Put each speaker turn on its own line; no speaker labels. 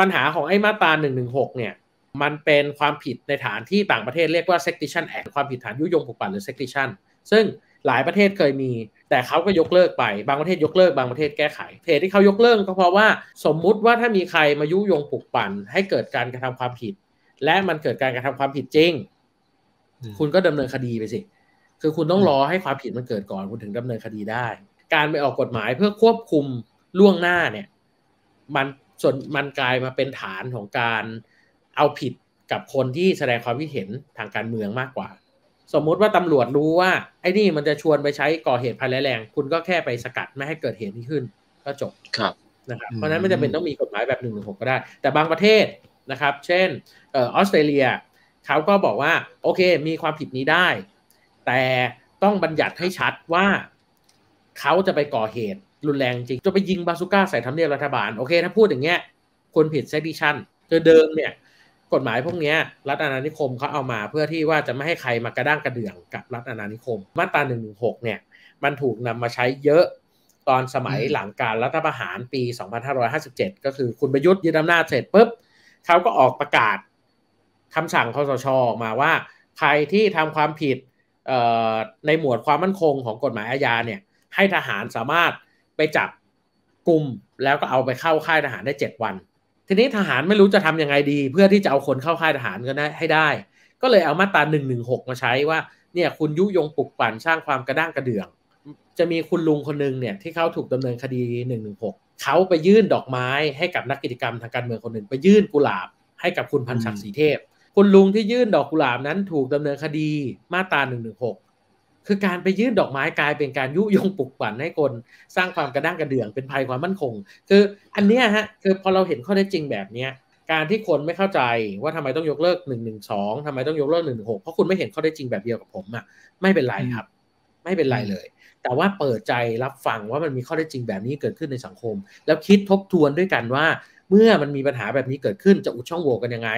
ปัญหาของไอ้มาตรา1นึเนี่ย มันเป็นความผิดในฐานที่ต่างประเทศเรียกว่า sedition act ความผิดฐานยุยงปลุกปั่นหรือ sedition ซึ่งหลายประเทศเคยมี แต่เขาก็ยกเลิกไป บางประเทศยกเลิก บางประเทศแก้ไขเหตุที่เขายกเลิกก็เพราะว่าสมมุติว่าถ้ามีใครมายุยงปลุกปั่น ให้เกิดการกระทำความผิด และมันเกิดการกระทำความผิดจริง คุณก็ดำเนินคดีไปสิ คือคุณต้องรอให้ความผิดมันเกิดก่อนคุณถึงดำเนินคดีได้ การไปออกกฎหมายเพื่อควบคุมล่วงหน้าเนี่ย มัน ส่วนมันกลายมาเป็นฐานของการเอาผิดกับคนที่แสดงความคิดเห็นทางการเมืองมากกว่า สมมุติว่าตำรวจรู้ว่า ไอ้นี่มันจะชวนไปใช้ก่อเหตุภัยแรง คุณก็แค่ไปสกัดไม่ให้เกิดเหตุนี้ขึ้น ก็จบ
ครับ
นะครับเพราะนั้นไม่จำเป็นต้องมีกฎหมายแบบหนึ่งหนึ่งหกก็ได้ แต่บางประเทศนะครับ เช่นออสเตรเลียเขาก็บอกว่า โอเค มีความผิดนี้ได้ แต่ต้องบัญญัติให้ชัดว่า เขาจะไปก่อเหตุ รุนแรงจริงจะไปยิงบาซูก้าใส่ทำเนียบรัฐบาลโอเค ถ้าพูดอย่างเงี้ยคนผิดเซดิชันคือเดิมเนี่ยกฎหมายพวกนี้รัฐอาณานิคมเขาเอามาเพื่อที่ว่าจะไม่ให้ใครมากระด้างกระเดื่องกับรัฐอาณานิคม มาตรา1นึเนี่ยมันถูกนำมาใช้เยอะตอนสมัยหลังการรัฐประหารปี 2557 ก็คือคุณประยุทธ์ยึดอำนาจเสร็จปุ๊บเขาก็ออกประกาศคำสั่งคอสชออกมาว่า ใครที่ทำความผิดในหมวดความมั่นคงของกฎหมายอาญาเนี่ยให้ทหารสามารถ ไปจับกลุ่มแล้วก็เอาไปเข้าค่ายทหารได้เจ็ดวัน ทีนี้ทหารไม่รู้จะทํำยังไงดี เพื่อที่จะเอาคนเข้าค่ายทหารก็ได้ให้ได้ ก็เลยเอามาตราหนึ่งหนึ่งหกมาใช้ว่าเนี่ยคุณยุยงปลุกปั่นสร้างความกระด้างกระเดื่อง จะมีคุณลุงคนหนึ่งเนี่ยที่เขาถูกดำเนินคดีหนึ่งหนึ่งหกเขาไปยื่นดอกไม้ให้กับนักกิจกรรมทางการเมืองคนหนึ่งไปยื่นกุหลาบให้กับคุณพันศักดิ์ศรีเทพ คุณลุงที่ยื่นดอกกุหลาบนั้นถูกดำเนินคดีมาตราหนึ่งหนึ่งหก คือการไปยื่นดอกไม้กลายเป็นการยุยงปลุกปั่นให้คน สร้างความกระด้างกระเดื่องเป็นภัยความมั่นคง คืออันเนี้ยฮะคือพอเราเห็นข้อเท็จจริงแบบเนี้ยการที่คนไม่เข้าใจว่าทำไมต้องยกเลิกหนึ่งหนึ่งสองทำไมต้องยกเลิกหนึ่งหนึ่งหกเพราะคุณไม่เห็นข้อเท็จจริงแบบเดียวกับผมอะไม่เป็นไรครับ ไม่เป็นไรเลย แต่ว่าเปิดใจรับฟังว่ามันมีข้อเท็จจริงแบบนี้เกิดขึ้นในสังคม แล้วคิดทบทวนด้วยกันว่า เมื่อมันมีปัญหาแบบนี้เกิดขึ้นจะอุดช่องโหว่กันยังไง